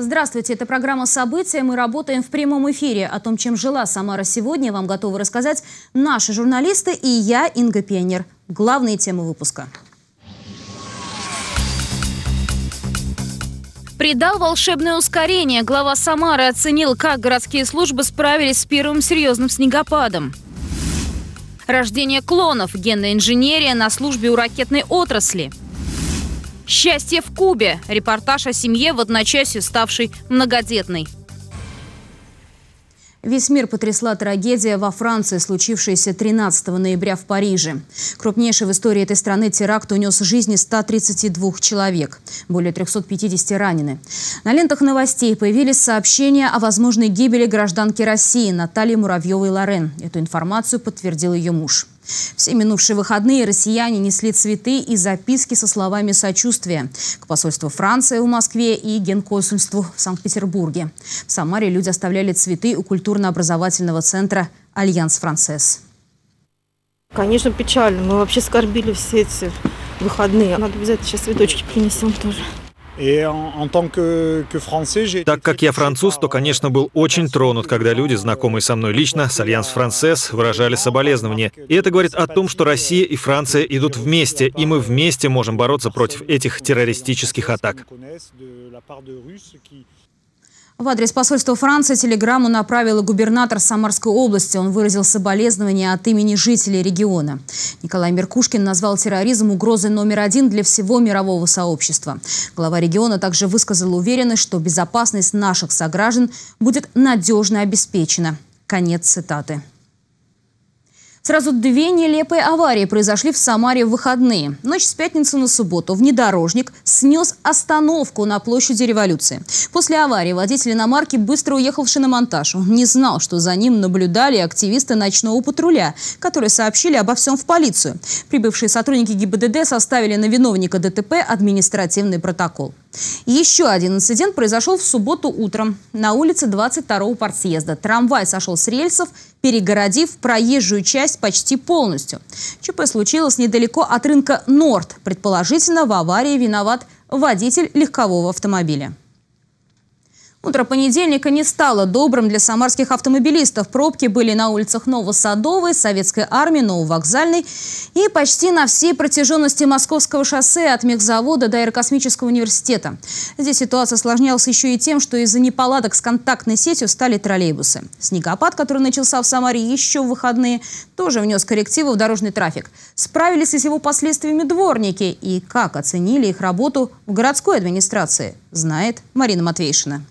Здравствуйте, это программа «События». Мы работаем в прямом эфире. О том, чем жила Самара сегодня, вам готовы рассказать наши журналисты и я, Инга Пионер. Главные темы выпуска. Придал волшебное ускорение. Глава Самары оценил, как городские службы справились с первым серьезным снегопадом. Рождение клонов, генная инженерия на службе у ракетной отрасли. Счастье в Кубе. Репортаж о семье в одночасье ставшей многодетной. Весь мир потрясла трагедия во Франции, случившаяся 13 ноября в Париже. Крупнейший в истории этой страны теракт унес жизни 132 человек. Более 350 ранены. На лентах новостей появились сообщения о возможной гибели гражданки России Натальи Муравьевой-Лорен. Эту информацию подтвердил ее муж. Все минувшие выходные россияне несли цветы и записки со словами сочувствия к посольству Франции в Москве и генконсульству в Санкт-Петербурге. В Самаре люди оставляли цветы у культурно-образовательного центра «Альянс Франсез». Конечно, печально. Мы вообще скорбили все эти выходные. Надо обязательно сейчас цветочки принесем тоже. Так как я француз, то, конечно, был очень тронут, когда люди, знакомые со мной лично, с Альянс Франсез, выражали соболезнования. И это говорит о том, что Россия и Франция идут вместе, и мы вместе можем бороться против этих террористических атак. В адрес посольства Франции телеграмму направила губернатор Самарской области. Он выразил соболезнования от имени жителей региона. Николай Меркушкин назвал терроризм угрозой номер один для всего мирового сообщества. Глава региона также высказал уверенность, что безопасность наших сограждан будет надежно обеспечена. Конец цитаты. Сразу две нелепые аварии произошли в Самаре в выходные. Ночь с пятницы на субботу внедорожник снес остановку на площади революции. После аварии водитель иномарки быстро уехал в шиномонтаж. Он не знал, что за ним наблюдали активисты ночного патруля, которые сообщили обо всем в полицию. Прибывшие сотрудники ГИБДД составили на виновника ДТП административный протокол. Еще один инцидент произошел в субботу утром на улице 22-го партсъезда. Трамвай сошел с рельсов, перегородив проезжую часть почти полностью. ЧП случилось недалеко от рынка Норд. Предположительно, в аварии виноват водитель легкового автомобиля. Утро понедельника не стало добрым для самарских автомобилистов. Пробки были на улицах Новосадовой, Советской армии, Нововокзальной и почти на всей протяженности Московского шоссе от мехзавода до Аэрокосмического университета. Здесь ситуация осложнялась еще и тем, что из-за неполадок с контактной сетью стали троллейбусы. Снегопад, который начался в Самаре еще в выходные, тоже внес коррективы в дорожный трафик. Справились ли с его последствиями дворники и как оценили их работу в городской администрации, знает Марина Матвейшина.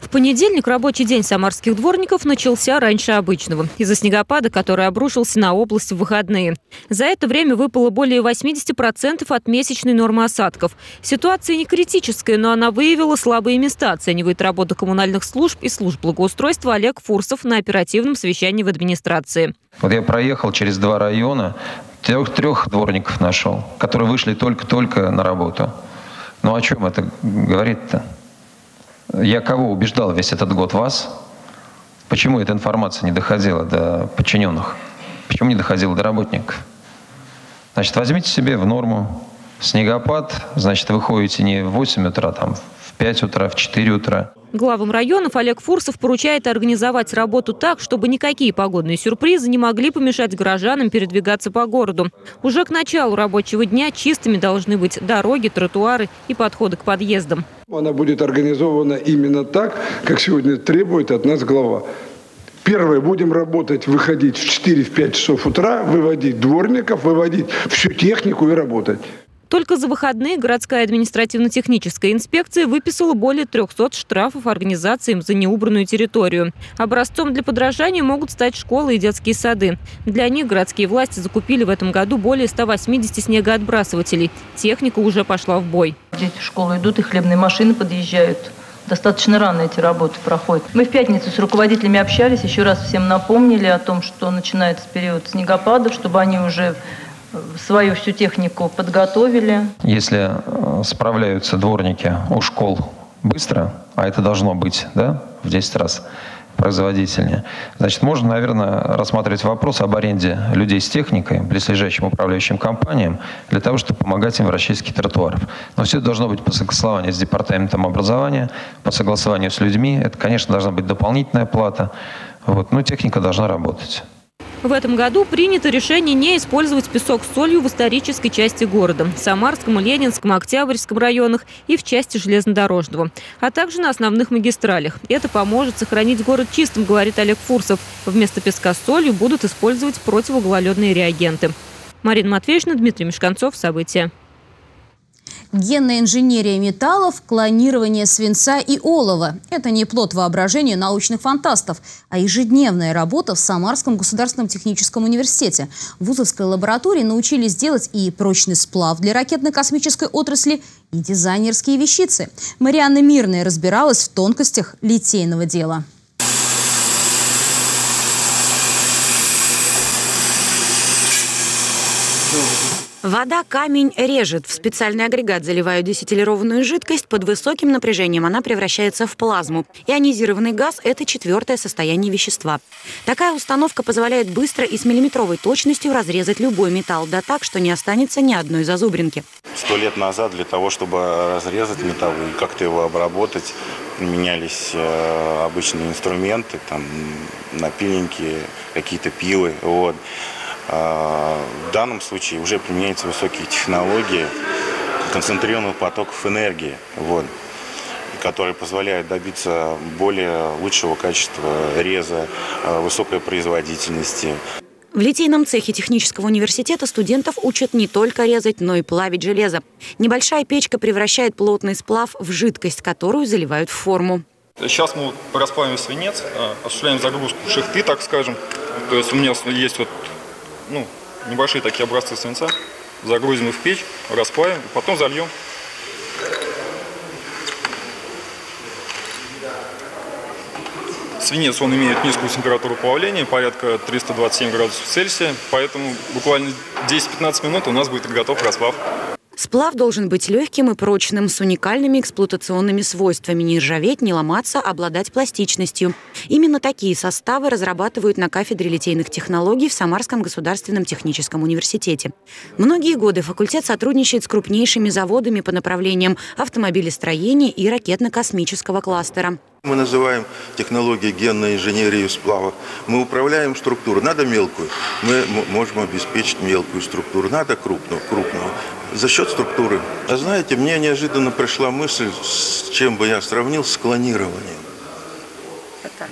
В понедельник рабочий день самарских дворников начался раньше обычного, из-за снегопада, который обрушился на область в выходные. За это время выпало более 80% от месячной нормы осадков. Ситуация не критическая, но она выявила слабые места, оценивает работу коммунальных служб и служб благоустройства Олег Фурсов на оперативном совещании в администрации. Вот я проехал через два района, трех, трех дворников нашел, которые вышли только-только на работу. Ну о чем это говорит-то? Я кого убеждал весь этот год? Вас? Почему эта информация не доходила до подчиненных? Почему не доходила до работников? Значит, возьмите себе в норму снегопад, значит, вы ходите не в 8 утра, там, 5 утра, в 4 утра. Главам районов Олег Фурсов поручает организовать работу так, чтобы никакие погодные сюрпризы не могли помешать горожанам передвигаться по городу. Уже к началу рабочего дня чистыми должны быть дороги, тротуары и подходы к подъездам. Она будет организована именно так, как сегодня требует от нас глава. Первое, будем работать, выходить в 4-5 часов утра, выводить дворников, выводить всю технику и работать. Только за выходные городская административно-техническая инспекция выписала более 300 штрафов организациям за неубранную территорию. Образцом для подражания могут стать школы и детские сады. Для них городские власти закупили в этом году более 180 снегоотбрасывателей. Техника уже пошла в бой. Дети в школу идут, и хлебные машины подъезжают. Достаточно рано эти работы проходят. Мы в пятницу с руководителями общались, еще раз всем напомнили о том, что начинается период снегопадов, чтобы они уже свою всю технику подготовили. Если э, справляются дворники у школ быстро, а это должно быть да, в 10 раз, производительнее. Значит, можно, наверное, рассматривать вопрос об аренде людей с техникой, близлежащим управляющим компаниям, для того, чтобы помогать им в расчистке тротуаров. Но все это должно быть по согласованию с Департаментом образования, по согласованию с людьми. Это, конечно, должна быть дополнительная плата. Вот. Но техника должна работать. В этом году принято решение не использовать песок с солью в исторической части города – Самарском, Ленинском, Октябрьском районах и в части железнодорожного, а также на основных магистралях. Это поможет сохранить город чистым, говорит Олег Фурсов. Вместо песка с солью будут использовать противоуглеродные реагенты. Марина Матвеевна, Дмитрий Мешканцов. События. Генная инженерия металлов, клонирование свинца и олова – это не плод воображения научных фантастов, а ежедневная работа в Самарском государственном техническом университете. В вузовской лаборатории научились делать и прочный сплав для ракетно-космической отрасли, и дизайнерские вещицы. Марианна Мирная разбиралась в тонкостях литейного дела. Вода камень режет. В специальный агрегат заливают десятилированную жидкость. Под высоким напряжением она превращается в плазму. Ионизированный газ – это четвертое состояние вещества. Такая установка позволяет быстро и с миллиметровой точностью разрезать любой металл, да так, что не останется ни одной зазубринки. Сто лет назад для того, чтобы разрезать металл и как-то его обработать, применялись э, обычные инструменты, там напильники, какие-то пилы. Вот. А, в данном случае уже применяются высокие технологии концентрированных потоков энергии, вот, которые позволяют добиться более лучшего качества реза, а, высокой производительности. В литейном цехе технического университета студентов учат не только резать, но и плавить железо. Небольшая печка превращает плотный сплав в жидкость, которую заливают в форму. Сейчас мы расплавим свинец, а, осуществляем загрузку шихты, так скажем. То есть у меня есть вот ну, небольшие такие образцы свинца, загрузим их в печь, расплавим, потом зальем. Свинец, он имеет низкую температуру плавления, порядка 327 градусов Цельсия, поэтому буквально 10-15 минут у нас будет готов расплав. Сплав должен быть легким и прочным, с уникальными эксплуатационными свойствами. Не ржаветь, не ломаться, обладать пластичностью. Именно такие составы разрабатывают на кафедре литейных технологий в Самарском государственном техническом университете. Многие годы факультет сотрудничает с крупнейшими заводами по направлениям автомобилестроения и ракетно-космического кластера. Мы называем технологии генной инженерии сплава. Мы управляем структуру. Надо мелкую, мы можем обеспечить мелкую структуру. Надо крупную, крупную за счет структуры. А знаете, мне неожиданно пришла мысль, с чем бы я сравнил, с клонированием.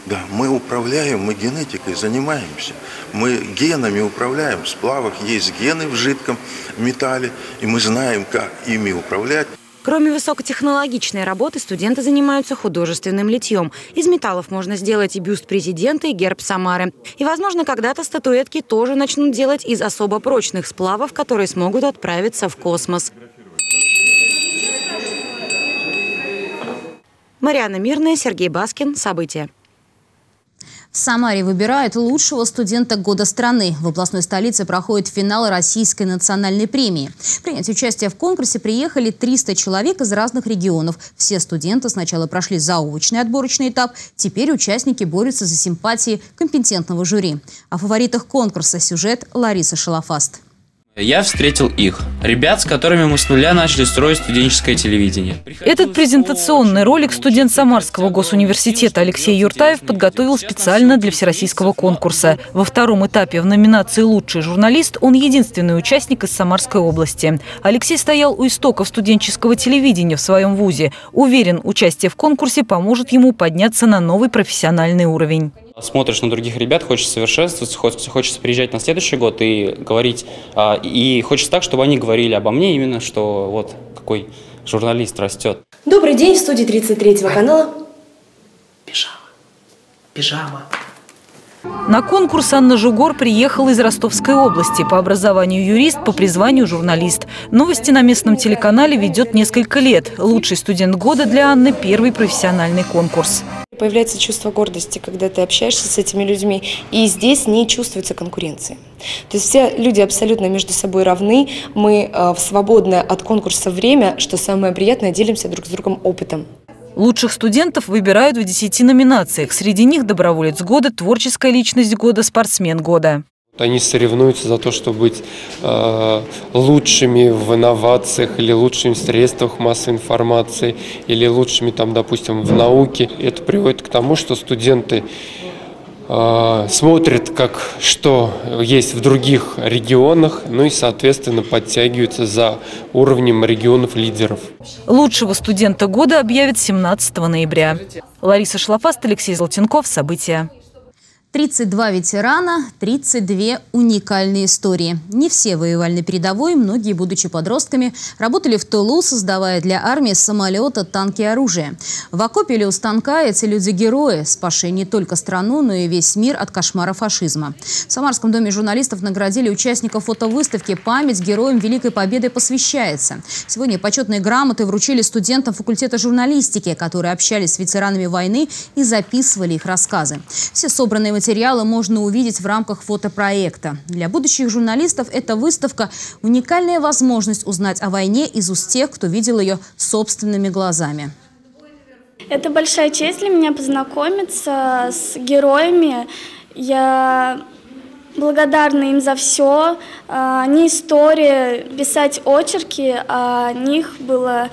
Да, мы управляем, мы генетикой занимаемся. Мы генами управляем. В сплавах есть гены в жидком металле, и мы знаем, как ими управлять. Кроме высокотехнологичной работы, студенты занимаются художественным литьем. Из металлов можно сделать и бюст президента, и герб Самары. И, возможно, когда-то статуэтки тоже начнут делать из особо прочных сплавов, которые смогут отправиться в космос. Мариана Мирная, Сергей Баскин. События. В Самаре выбирают лучшего студента года страны. В областной столице проходит финал Российской национальной премии. Принять участие в конкурсе приехали 300 человек из разных регионов. Все студенты сначала прошли заочный отборочный этап. Теперь участники борются за симпатии компетентного жюри. О фаворитах конкурса сюжет Лариса Шалафаст. Я встретил их. Ребят, с которыми мы с нуля начали строить студенческое телевидение. Этот презентационный ролик студент Самарского госуниверситета Алексей Юртаев подготовил специально для всероссийского конкурса. Во втором этапе в номинации «Лучший журналист» он единственный участник из Самарской области. Алексей стоял у истоков студенческого телевидения в своем вузе. Уверен, участие в конкурсе поможет ему подняться на новый профессиональный уровень. Смотришь на других ребят, хочется совершенствоваться, хочется приезжать на следующий год и говорить. А, и хочется так, чтобы они говорили обо мне именно, что вот какой журналист растет. Добрый день, в студии 33-го канала. Пижама. Пижама. На конкурс Анна Жугор приехала из Ростовской области. По образованию юрист, по призванию журналист. Новости на местном телеканале ведет несколько лет. Лучший студент года для Анны – первый профессиональный конкурс. Появляется чувство гордости, когда ты общаешься с этими людьми, и здесь не чувствуется конкуренции. То есть все люди абсолютно между собой равны, мы э, в свободное от конкурса время, что самое приятное, делимся друг с другом опытом. Лучших студентов выбирают в 10 номинациях. Среди них доброволец года, творческая личность года, спортсмен года. Они соревнуются за то, чтобы быть э, лучшими в инновациях или лучшими в средствах массовой информации или лучшими, там, допустим, в науке. Это приводит к тому, что студенты смотрят, как, что есть в других регионах, ну и, соответственно, подтягиваются за уровнем регионов-лидеров. Лучшего студента года объявят 17 ноября. Лариса Шлафаст, Алексей Золотенков. События. 32 ветерана, 32 уникальные истории. Не все воевали на передовой, многие, будучи подростками, работали в Тулу, создавая для армии самолета, танки и оружие. В окопе или у станка эти люди-герои, спасшие не только страну, но и весь мир от кошмара фашизма. В Самарском доме журналистов наградили участников фотовыставки «Память героям Великой Победы посвящается». Сегодня почетные грамоты вручили студентам факультета журналистики, которые общались с ветеранами войны и записывали их рассказы. Все собранные материалы материалы можно увидеть в рамках фотопроекта. Для будущих журналистов эта выставка – уникальная возможность узнать о войне из уст тех, кто видел ее собственными глазами. Это большая честь для меня познакомиться с героями. Я благодарна им за все. А, не история, писать очерки, а о них было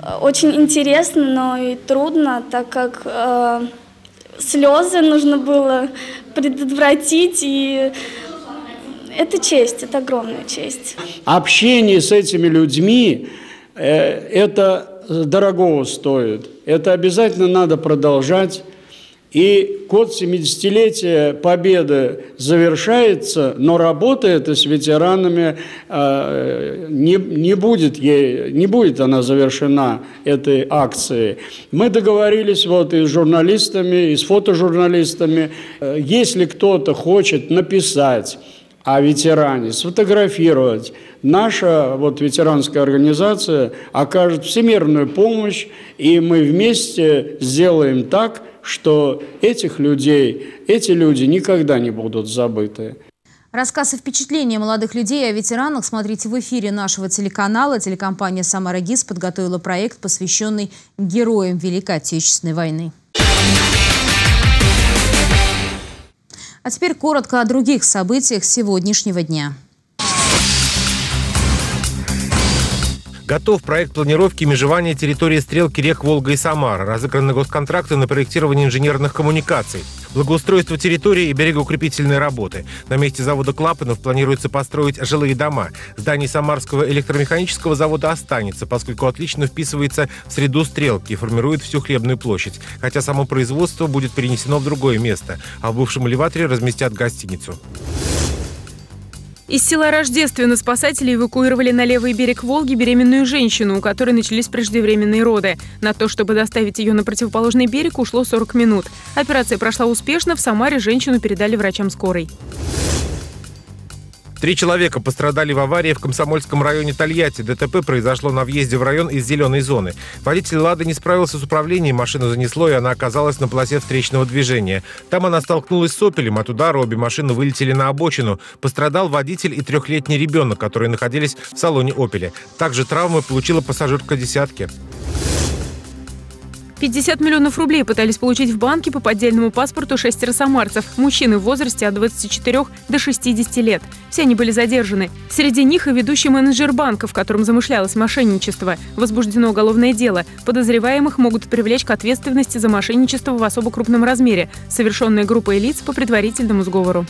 э, очень интересно, но и трудно, так как слезы нужно было предотвратить, и это честь, это огромная честь. Общение с этими людьми, э, это дорогого стоит. Это обязательно надо продолжать. И год 70-летия Победы завершается, но работа эта с ветеранами э, не, не, будет ей, не будет она завершена, этой акцией. Мы договорились вот и с журналистами, и с фотожурналистами, э, если кто-то хочет написать о ветеране, сфотографировать, наша вот ветеранская организация окажет всемирную помощь, и мы вместе сделаем так, что этих людей, эти люди никогда не будут забыты. Рассказ и впечатления молодых людей о ветеранах смотрите в эфире нашего телеканала. Телекомпания «Самара ГИС» подготовила проект, посвященный героям Великой Отечественной войны. А теперь коротко о других событиях сегодняшнего дня. Готов проект планировки межевания территории стрелки рек Волга и Самара. Разыграны госконтракты на проектирование инженерных коммуникаций. Благоустройство территории и берегоукрепительные работы. На месте завода Клапанов планируется построить жилые дома. Здание Самарского электромеханического завода останется, поскольку отлично вписывается в среду стрелки и формирует всю хлебную площадь. Хотя само производство будет перенесено в другое место, а в бывшем элеваторе разместят гостиницу. Из села Рождественно спасатели эвакуировали на левый берег Волги беременную женщину, у которой начались преждевременные роды. На то, чтобы доставить ее на противоположный берег, ушло 40 минут. Операция прошла успешно. В Самаре женщину передали врачам скорой. Три человека пострадали в аварии в Комсомольском районе Тольятти. ДТП произошло на въезде в район из зеленой зоны. Водитель «Лады» не справился с управлением, машину занесло, и она оказалась на полосе встречного движения. Там она столкнулась с «Опелем». От удара обе машины вылетели на обочину. Пострадал водитель и трехлетний ребенок, которые находились в салоне «Опеля». Также травмы получила пассажирка «десятки». 50 миллионов рублей пытались получить в банке по поддельному паспорту шестеро самарцев, мужчины в возрасте от 24 до 60 лет. Все они были задержаны. Среди них и ведущий менеджер банка, в котором замышлялось мошенничество. Возбуждено уголовное дело. Подозреваемых могут привлечь к ответственности за мошенничество в особо крупном размере, совершенное группой лиц по предварительному сговору.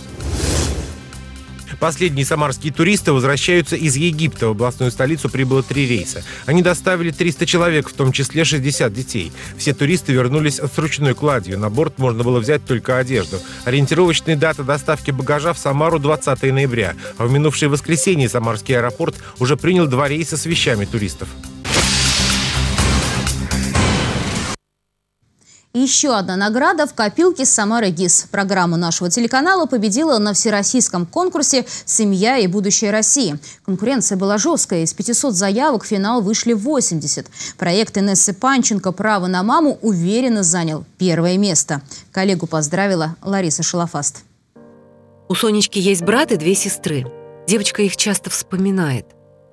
Последние самарские туристы возвращаются из Египта. В областную столицу прибыло три рейса. Они доставили 300 человек, в том числе 60 детей. Все туристы вернулись с ручной кладью. На борт можно было взять только одежду. Ориентировочная дата доставки багажа в Самару 20 ноября. А в минувшее воскресенье Самарский аэропорт уже принял два рейса с вещами туристов. Еще одна награда в копилке Самары ГИС. Программа нашего телеканала победила на всероссийском конкурсе «Семья и будущее России». Конкуренция была жесткая. Из 500 заявок в финал вышли 80. Проект Инессы Панченко «Право на маму» уверенно занял первое место. Коллегу поздравила Лариса Шалафаст. У Сонечки есть брат и две сестры. Девочка их часто вспоминает.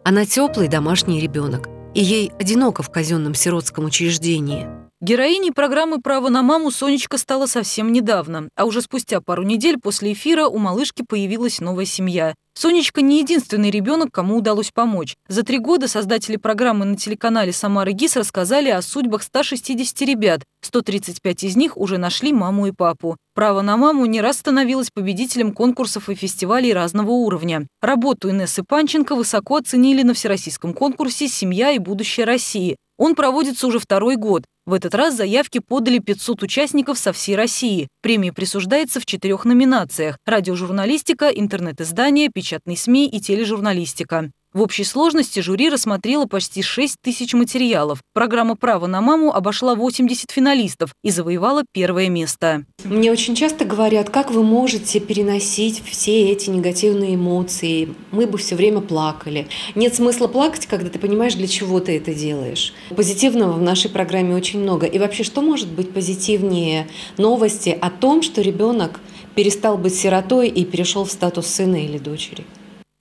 Она теплый домашний ребенок, и ей одиноко в казенном сиротском учреждении – Героиней программы «Право на маму» Сонечка стала совсем недавно, а уже спустя пару недель после эфира у малышки появилась новая семья. Сонечка не единственный ребенок, кому удалось помочь. За три года создатели программы на телеканале «Самара ГИС» рассказали о судьбах 160 ребят. 135 из них уже нашли маму и папу. «Право на маму» не раз становилась победителем конкурсов и фестивалей разного уровня. Работу Инессы Панченко высоко оценили на всероссийском конкурсе «Семья и будущее России». Он проводится уже второй год. В этот раз заявки подали 500 участников со всей России. Премия присуждается в четырех номинациях – радиожурналистика, интернет-издания, печатные СМИ и тележурналистика. В общей сложности жюри рассмотрело почти 6 тысяч материалов. Программа «Право на маму» обошла 80 финалистов и завоевала первое место. Мне очень часто говорят, как вы можете переносить все эти негативные эмоции. Мы бы все время плакали. Нет смысла плакать, когда ты понимаешь, для чего ты это делаешь. Позитивного в нашей программе очень много. И вообще, что может быть позитивнее новости о том, что ребенок перестал быть сиротой и перешел в статус сына или дочери?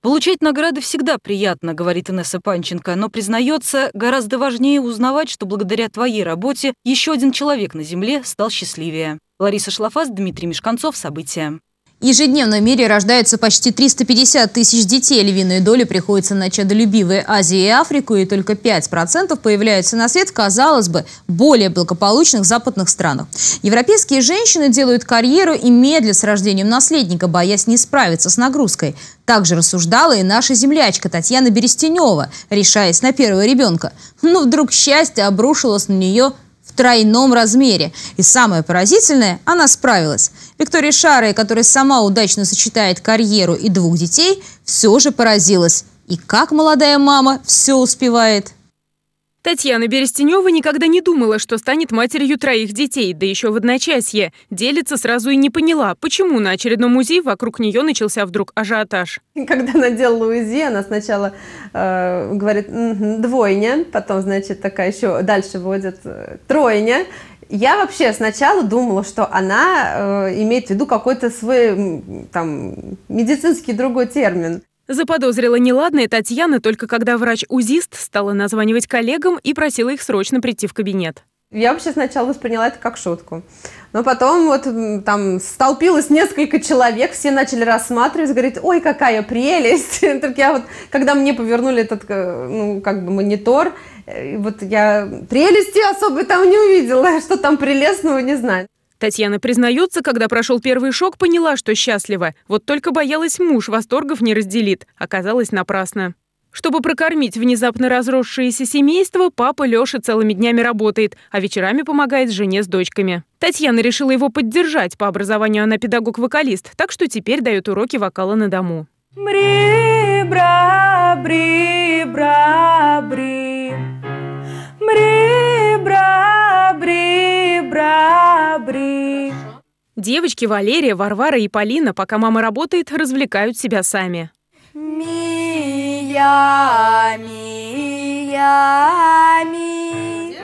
Получать награды всегда приятно, говорит Инесса Панченко, но признается, гораздо важнее узнавать, что благодаря твоей работе еще один человек на Земле стал счастливее. Лариса Шлафас, Дмитрий Мешканцов. События. Ежедневно в мире рождается почти 350 тысяч детей. Львиную долю приходится на чадолюбивые Азию и Африку, и только 5% появляются на свет, казалось бы, более благополучных западных странах. Европейские женщины делают карьеру и медлят с рождением наследника, боясь не справиться с нагрузкой. Также рассуждала и наша землячка Татьяна Берестенева, решаясь на первого ребенка. Но вдруг счастье обрушилось на нее в тройном размере. И самое поразительное, она справилась. Виктория Шарая, которая сама удачно сочетает карьеру и двух детей, все же поразилась. И как молодая мама все успевает. Татьяна Берестенева никогда не думала, что станет матерью троих детей, да еще в одночасье. Делится сразу и не поняла, почему на очередном УЗИ вокруг нее начался вдруг ажиотаж. Когда она делала УЗИ, она сначала э, говорит двойня, потом, значит, такая еще дальше вводит э, тройня, я вообще сначала думала, что она э, имеет в виду какой-то свой там медицинский другой термин. Заподозрила неладное Татьяна только когда врач-узист стала названивать коллегам и просила их срочно прийти в кабинет. Я вообще сначала восприняла это как шутку. Но потом вот там столпилось несколько человек, все начали рассматривать, говорить, ой, какая прелесть. Так я вот, когда мне повернули этот, э, ну, как бы монитор, э, вот я прелести особой там не увидела, что там прелестного, не знаю. Татьяна признается, когда прошел первый шок, поняла, что счастлива. Вот только боялась муж, восторгов не разделит. Оказалось напрасно. Чтобы прокормить внезапно разросшееся семейство, папа Лёша целыми днями работает, а вечерами помогает жене с дочками. Татьяна решила его поддержать. По образованию она педагог-вокалист, так что теперь дает уроки вокала на дому. Мри, бра, бри, бра, бри. Мри, бра, бри, бра, бри. Девочки Валерия, Варвара и Полина, пока мама работает, развлекают себя сами. Мия, мия, ми.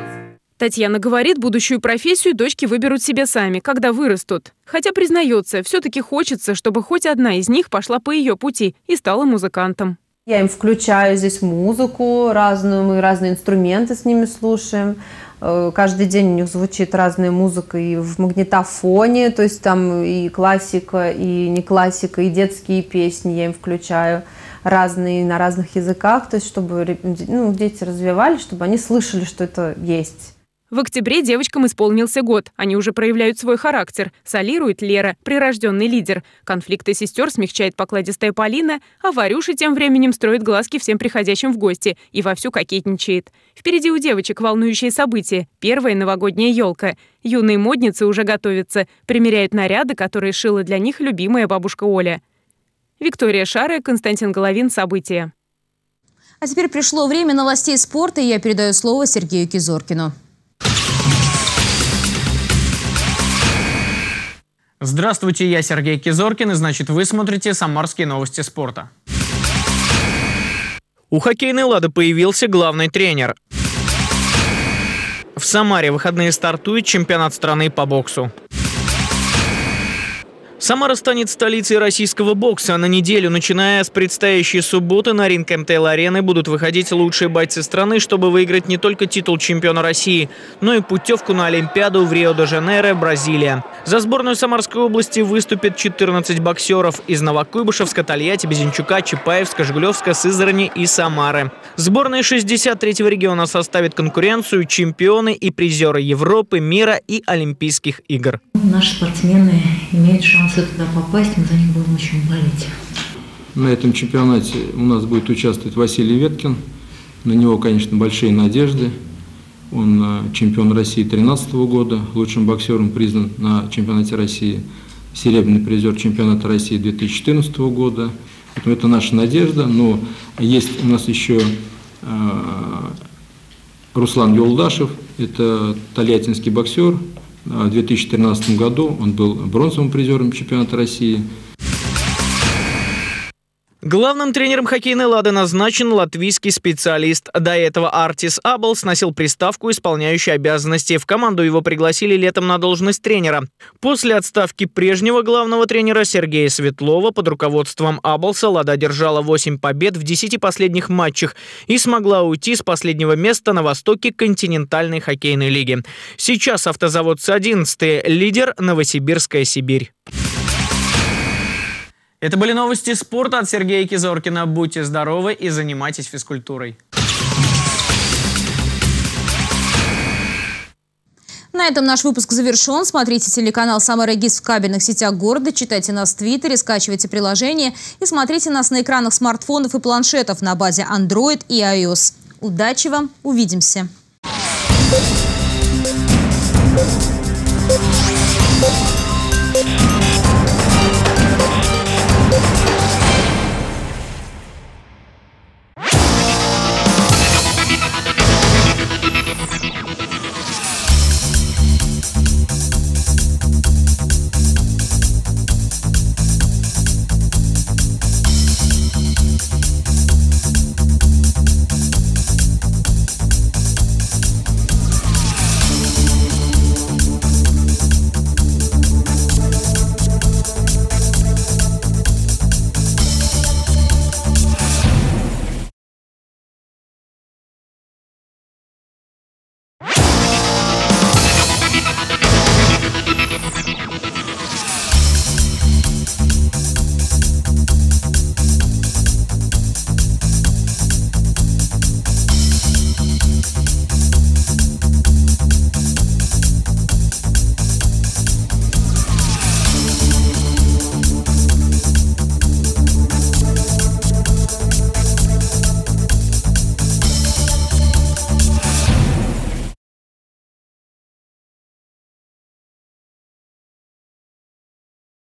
Татьяна говорит, будущую профессию дочки выберут себе сами, когда вырастут. Хотя признается, все-таки хочется, чтобы хоть одна из них пошла по ее пути и стала музыкантом. Я им включаю здесь музыку разную, мы разные инструменты с ними слушаем. Э, каждый день у них звучит разная музыка и в магнитофоне, то есть там и классика, и не классика, и детские песни я им включаю разные на разных языках, то есть чтобы ну, дети развивались, чтобы они слышали, что это есть. В октябре девочкам исполнился год. Они уже проявляют свой характер. Солирует Лера, прирожденный лидер. Конфликты сестер смягчает покладистая Полина, а Варюша тем временем строит глазки всем приходящим в гости и вовсю кокетничает. Впереди у девочек волнующее событие — первая новогодняя елка. Юные модницы уже готовятся, примеряют наряды, которые шила для них любимая бабушка Оля. Виктория Шара, Константин Головин. События. А теперь пришло время новостей спорта, и я передаю слово Сергею Кизоркину. Здравствуйте, я Сергей Кизоркин, и значит вы смотрите «Самарские новости спорта». У хоккейной «Лады» появился главный тренер. В Самаре выходные стартует чемпионат страны по боксу. Самара станет столицей российского бокса. На неделю, начиная с предстоящей субботы, на ринг МТЛ-арены будут выходить лучшие бойцы страны, чтобы выиграть не только титул чемпиона России, но и путевку на Олимпиаду в Рио-де-Жанейро, Бразилия. За сборную Самарской области выступят 14 боксеров из Новокуйбышевска, Тольятти, Безенчука, Чапаевска, Жигулевска, Сызрани и Самары. Сборная 63-го региона составит конкуренцию чемпионы и призеры Европы, мира и Олимпийских игр. Наши спортсмены имеют шансы туда попасть, мы за них будем очень болеть. На этом чемпионате у нас будет участвовать Василий Веткин. На него, конечно, большие надежды. Он э, чемпион России 2013 года, лучшим боксером признан на чемпионате России, серебряный призер чемпионата России 2014 года. Поэтому это наша надежда, но есть у нас еще э, Руслан Юлдашев, это тольяттинский боксер, в 2013 году он был бронзовым призером чемпионата России. Главным тренером хоккейной «Лады» назначен латвийский специалист. До этого Артис Аблс носил приставку «исполняющий обязанности». В команду его пригласили летом на должность тренера. После отставки прежнего главного тренера Сергея Светлова под руководством Аблса «Лада» держала 8 побед в 10 последних матчах и смогла уйти с последнего места на востоке континентальной хоккейной лиги. Сейчас автозавод с 11 лидер Новосибирская Сибирь. Это были новости спорта от Сергея Кизоркина. Будьте здоровы и занимайтесь физкультурой. На этом наш выпуск завершен. Смотрите телеканал «Самарагис» в кабельных сетях города, читайте нас в Твиттере, скачивайте приложение и смотрите нас на экранах смартфонов и планшетов на базе Android и iOS. Удачи вам, увидимся! Thank you.